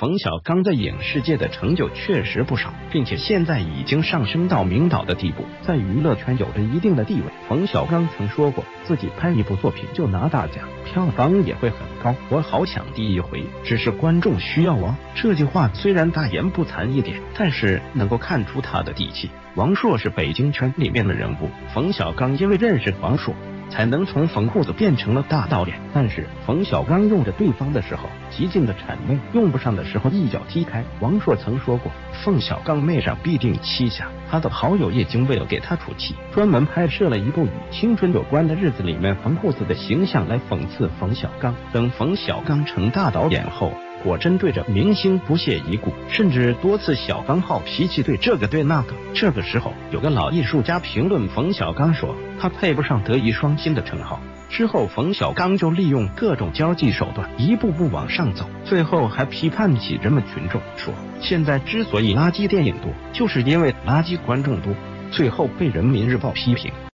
冯小刚在影视界的成就确实不少，并且现在已经上升到名导的地步，在娱乐圈有着一定的地位。冯小刚曾说过，自己拍一部作品就拿大奖，票房也会很高。我好抢第一回，只是观众需要啊。这句话虽然大言不惭一点，但是能够看出他的底气。王朔是北京圈里面的人物，冯小刚因为认识王朔。才能从冯裤子变成了大导演，但是冯小刚用着对方的时候极尽的谄媚，用不上的时候一脚踢开。王朔曾说过，冯小刚妹上必定欺下。他的好友叶京为了给他出气，专门拍摄了一部与青春有关的日子里面冯裤子的形象来讽刺冯小刚。等冯小刚成大导演后。果真对着明星不屑一顾，甚至多次小刚好脾气，对这个对那个。这个时候，有个老艺术家评论冯小刚说，他配不上德艺双馨的称号。之后，冯小刚就利用各种交际手段，一步步往上走。最后还批判起人们群众，说现在之所以垃圾电影多，就是因为垃圾观众多。最后被人民日报批评。